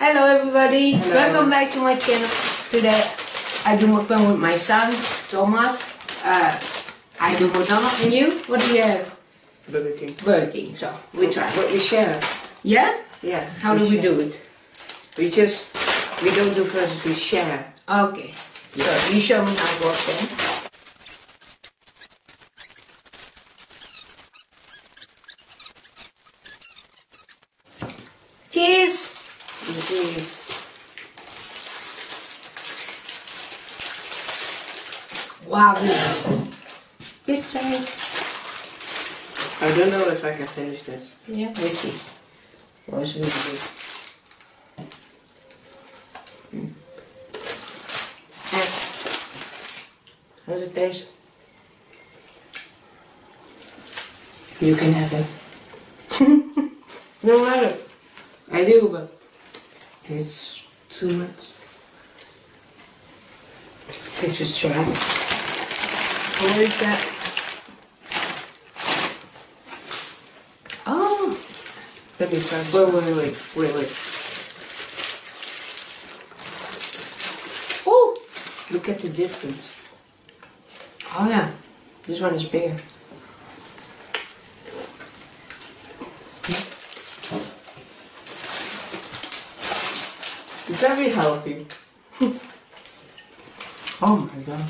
Hello everybody, Hello. welcome back to my channel. Today I do mukbang with my son, Thomas. Uh, I do McDonald's and you? What do you have? Burger King. Burger King, so we try. But we share. Yeah? Yeah. How do we do it? We just, we don't do first, we share. Okay, so you show me how it works then. Cheers! Wow, try it. I don't know if I can finish this. Yeah, we see. Was really good. Mm. Eh. How's it taste? You can have it. No matter. I do, but it's too much. You just try. What is that? Oh, Let me try. Wait, wait, wait, wait, wait. oh, Look at the difference. oh yeah. This one is bigger. Very healthy. Oh my god.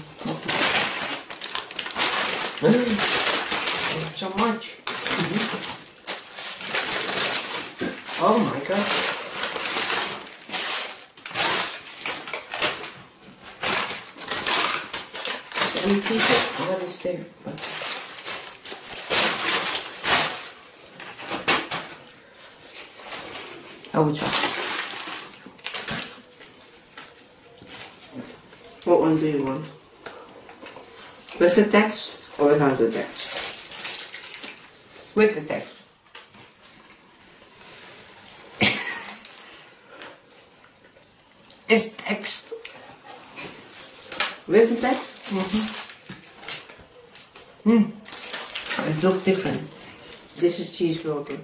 I have so much. Oh my god. Is any piece what is there? I will try. One do you want? With the text or without the text? With the text. Is text. With the text? Hmm. It looks different. This is cheeseburger.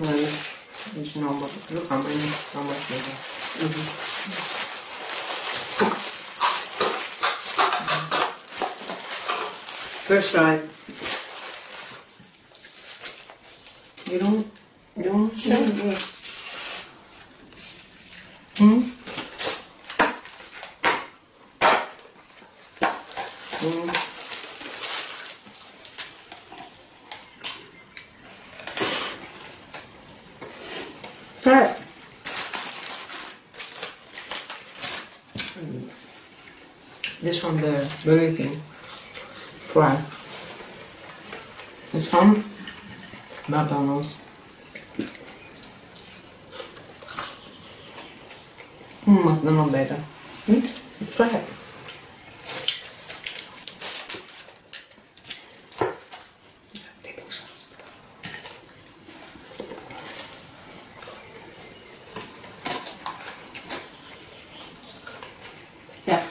Well, it's normal. Look how many, how much bigger. First try. You don't, you don't say? Hmm? Hmm. Try it. This one, the Burger King fry. This one, McDonald's. Mm, McDonald's better. Hmm? Try it. Yeah.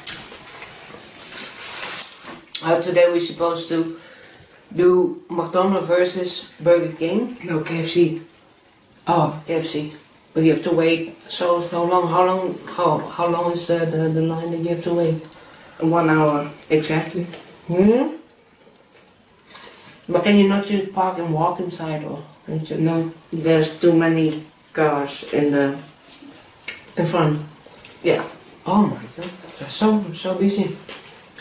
Uh, today we're supposed to do McDonald's versus Burger King. No, KFC. Oh, KFC. But you have to wait. So how long? How long? How how long is uh, the the line that you have to wait? One hour. Exactly. Hmm. But can you not just park and walk inside or No, there's too many cars in the. in front? Yeah. Oh my god, that's so so busy.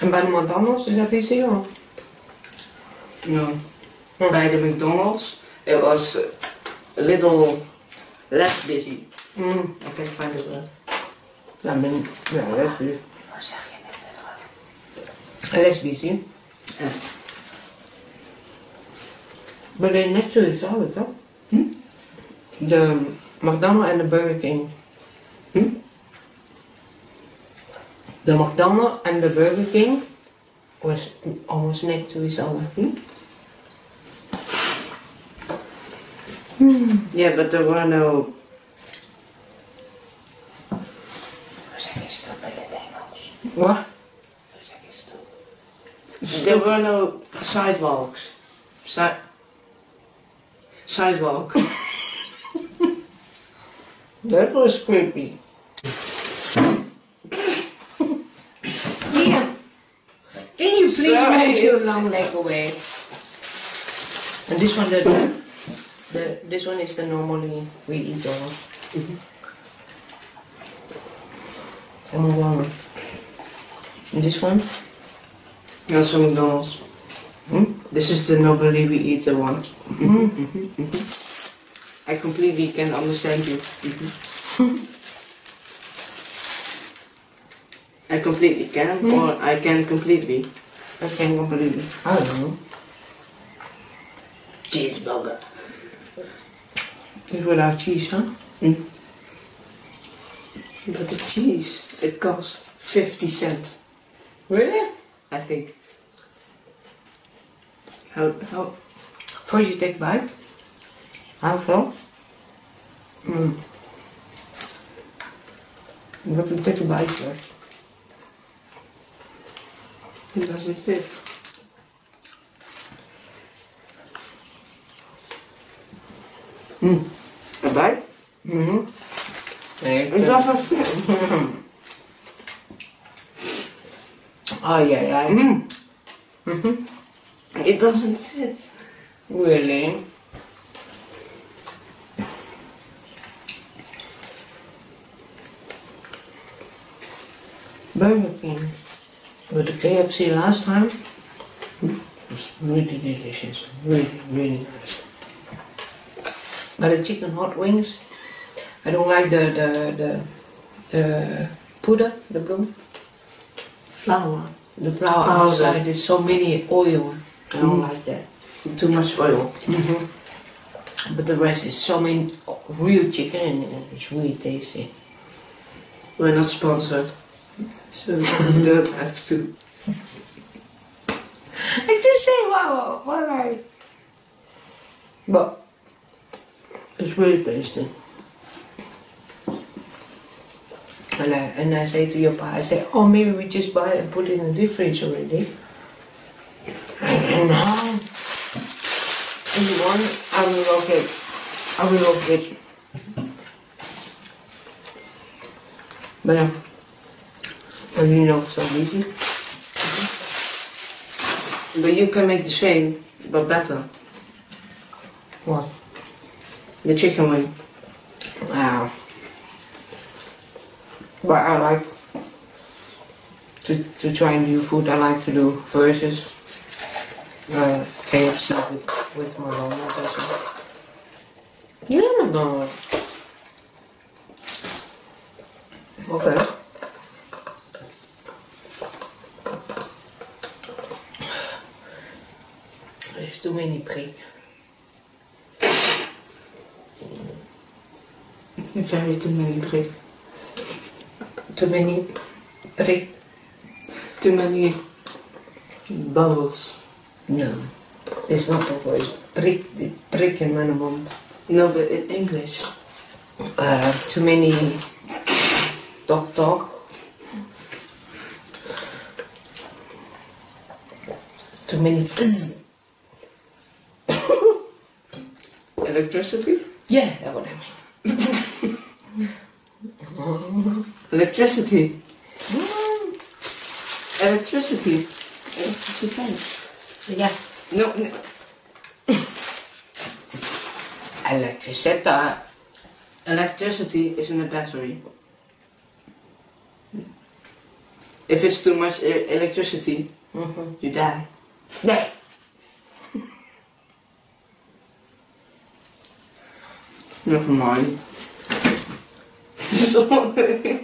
And by the McDonald's is that busy or? No. By the McDonald's, it was a little less busy. Hmm. I can find the word. I mean, yeah, that's busy. Waar zeg je net tegen? Less busy. Ja. But they're next to each other, though. Hmm? The McDonald's and the Burger King. Hmm? The McDonald's and the Burger King was almost next to each other. Yeah, but there were no. We zijn geen stop het Engels. Wat? We zijn geen. There were no sidewalks. Si sidewalk. That was creepy. yeah. Can you please Sorry. move your long leg away? And this one, the, the this one is the normally we eat all. And one. And this one? That's from McDonald's. Hmm? This is the normally we eat the one. Mm. I completely can understand you. I completely can, Hmm. or I can completely. I can completely. I don't know. Cheeseburger. It's without cheese, huh? But the cheese, it costs 50 cents, Really? I think. How, how, First you take bite. How so? Mm. You have to take a bite first. it doesn't fit? Mm. Fit. Oh yeah, yeah. Mm. Mm-hmm. It doesn't fit. Really? Burger King. With the KFC last time. was really delicious. Really, really nice. But the chicken hot wings, I don't like the the the the puder, the bloom, Flour. the flour Powder. outside. There's so many oil. I don't Mm. like that. Too much oil. But the rest is so many real chicken and it's really tasty. We're not sponsored. So you don't have to. I just say wow, I. But it's really tasty. And I and I say to your pa, I say, oh maybe we just buy it and put it in the fridge already. And now, if you want, I will look it. I will look it. But yeah, and you know, so easy. But you can make the same, but better. What? The chicken wing. Wow. But I like to, to try new food. I like to do versus uh, KFC with, with McDonald's. Also. Yeah, McDonald's. Okay. There's too many prik. Very too many brick. Too many prik. Too many bubbles. No, it's not always prik, prik in mijn mond. No, but in English. Uh, too many talk talk. Too many bzz. Electricity? Yeah, that's what I mean. Electricity. Electricity. Electricity. Yeah. No, no. Electricity. Electricity is in a battery. If it's too much e- electricity, Mm-hmm. you die. Nee. Never mind.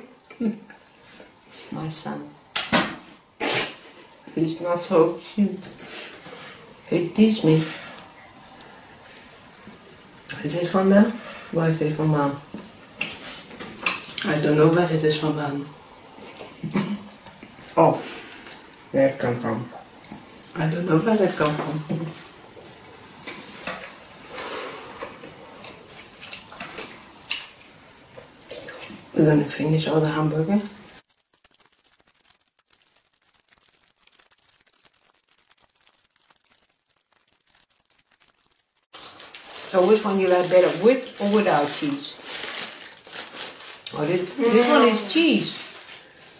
My son. He's not so cute. He teach me. Het is vandaan? Waar is dit vandaan? I don't know where it is vandaan. Oh, where it come from? I don't know where it come from. We're gonna finish all the hamburger. So which one you like better, with or without cheese? Oh, this, this one is cheese.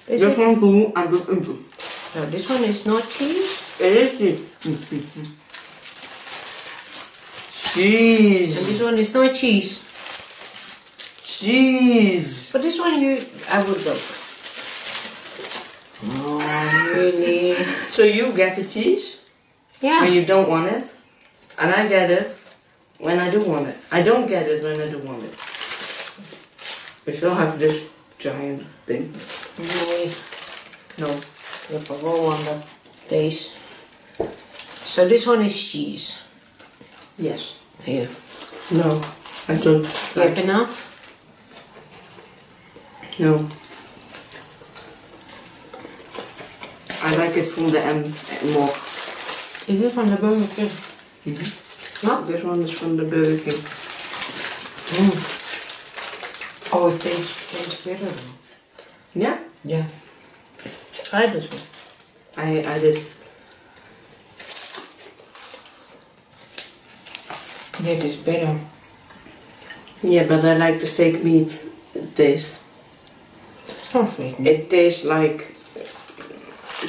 Is This it? one too, and this one too. No, this one is not cheese. It is cheese. And Cheese. this one is not cheese. Cheese. But this one you, I would go. Oh, really? So you get the cheese Yeah. when you don't want it, and I get it when I do want it. I don't get it when I do want it. We still have this giant thing. No. hebt er gewoon aan dat deze. So this one is cheese. Yes. Here. No. I don't. You have enough? No. I like it from the end more. Is it from the Burger King? No? This one is from the Burger King. Mm. Oh, it tastes, tastes better. Yeah. Yeah. Try this one. I I did. That is better. Yeah, but I like the fake meat taste. It tastes like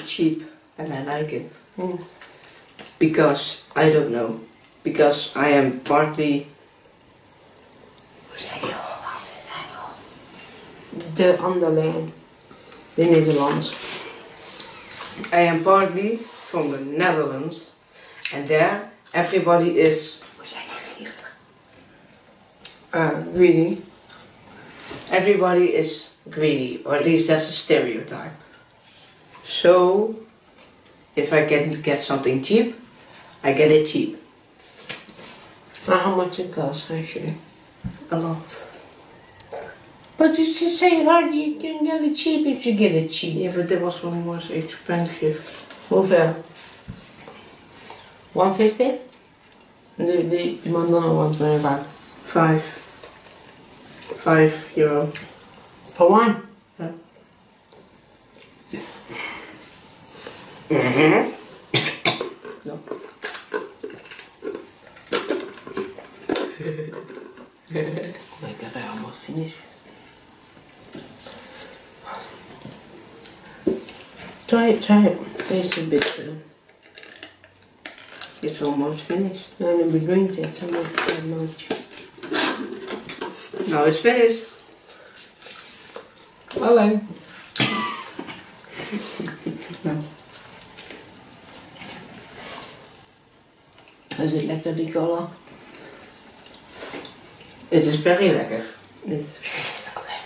cheap, and I like it Mm. because I don't know. Because I am partly. De andere, de Nederlands. I am partly from the Netherlands, and there everybody is. Uh, really? Everybody is greedy, or at least that's a stereotype. So, if I can get something cheap, I get it cheap. But how much it costs actually? A lot. But you just say hard you can get it cheap if you get it cheap. Yeah, but that was one was expensive. Hoeveel? 150? De, de, iemand dan 125. Five. Five euro. For one? Yeah. No. Oh my god, I almost finished. Try it, try it. Taste a bit. Uh, It's almost finished. no, no, we drink it. So not that much. Now it's finished. Okay. No. Is it lekker die cola? It is very lekker. It's okay.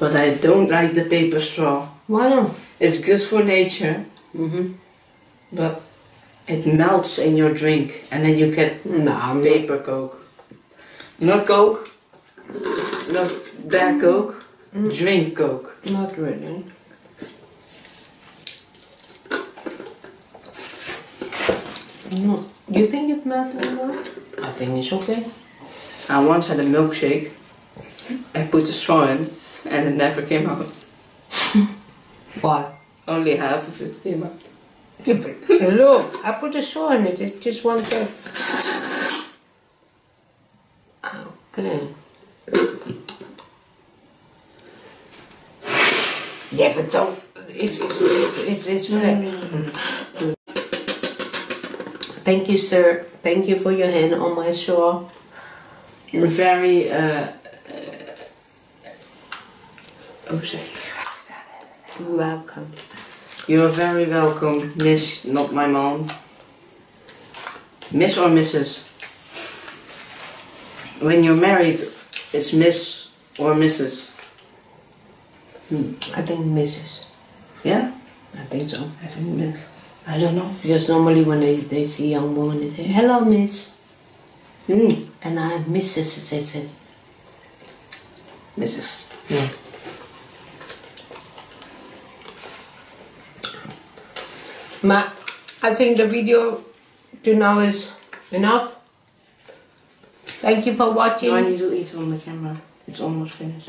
But I don't like the paper straw. Why not? It's good for nature, Mm-hmm. but it melts in your drink and then you get Nah, paper coke. Not coke. Not bad coke. Mm. Drink coke. not really. No. You think it matters enough? I think it's okay. I once had a milkshake. I put a straw in and it never came out. Why? Only half of it came out. Look, I put a straw in it. it just one thing. Okay. Yeah, but don't. If if if, if it's right. Thank you, sir. Thank you for your hand on my saw. Very, uh... uh oh, zeg welcome. You're very welcome, Miss, not my mom. Miss or Mrs. When you're married, it's Miss or Mrs. I think Mrs. Yeah? I think so. I think Miss. I don't know. Because normally when they, they see a young woman, they say, "Hello, Miss," Mm. and I Mrs. They say, Mrs. Yeah. Maar I think the video to now is enough. Thank you for watching. No, I need to eat on the camera. It's almost finished.